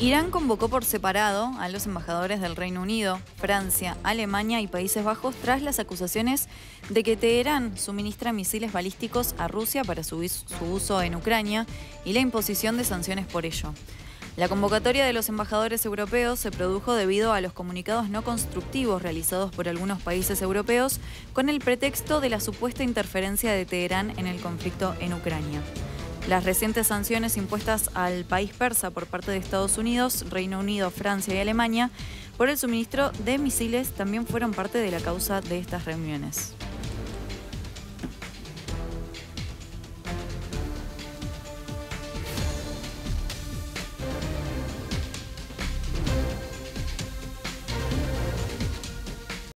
Irán convocó por separado a los embajadores del Reino Unido, Francia, Alemania y Países Bajos tras las acusaciones de que Teherán suministra misiles balísticos a Rusia para su, uso en Ucrania y la imposición de sanciones por ello. La convocatoria de los embajadores europeos se produjo debido a los comunicados no constructivos realizados por algunos países europeos con el pretexto de la supuesta interferencia de Teherán en el conflicto en Ucrania. Las recientes sanciones impuestas al país persa por parte de Estados Unidos, Reino Unido, Francia y Alemania por el suministro de misiles también fueron parte de la causa de estas reuniones.